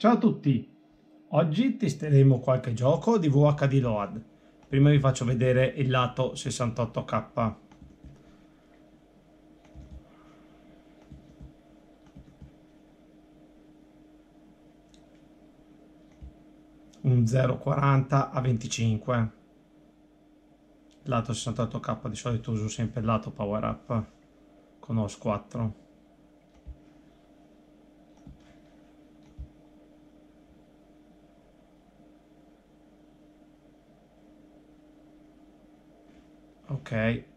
Ciao a tutti! Oggi testeremo qualche gioco di VHD Load. Prima vi faccio vedere il lato 68K. Un 0,40 a 25. Lato 68K di solito uso sempre il lato Power Up con OS 4. Ok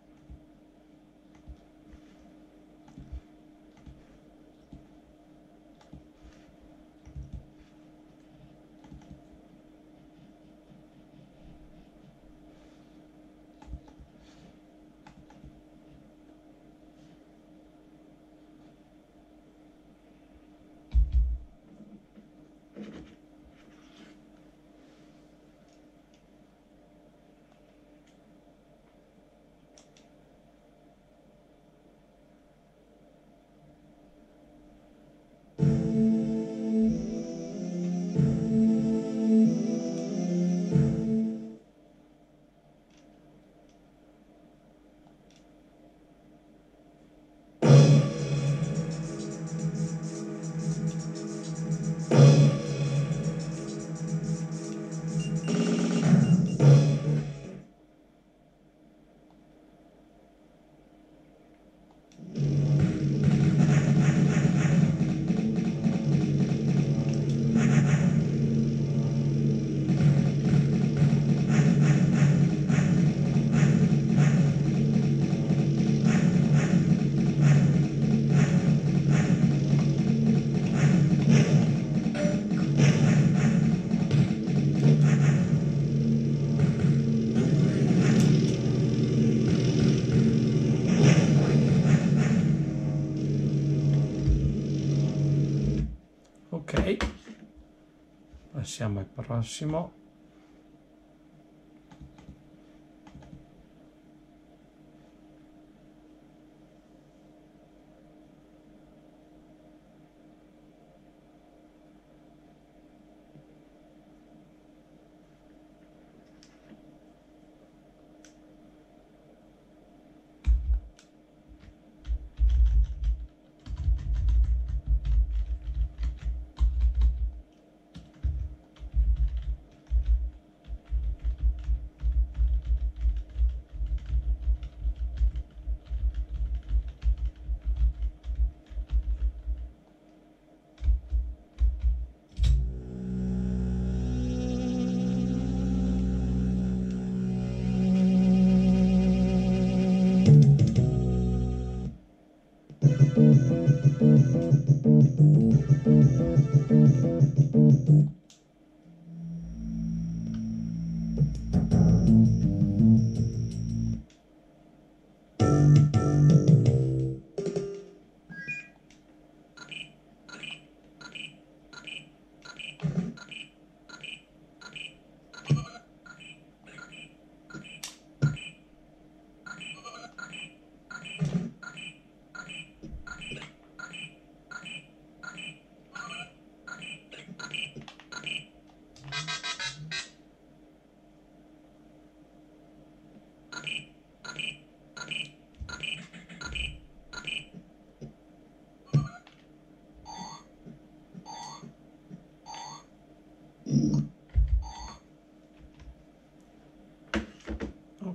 passiamo al prossimo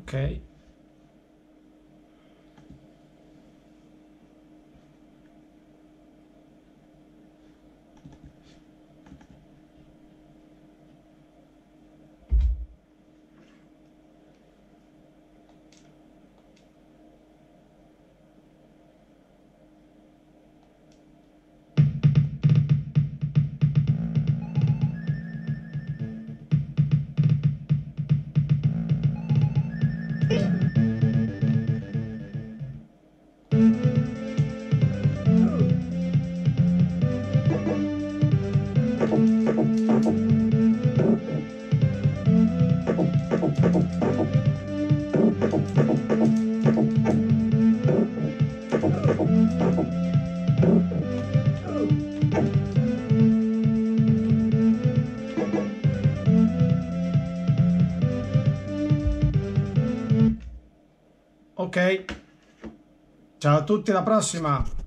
ok Ok. Ciao a tutti, alla prossima.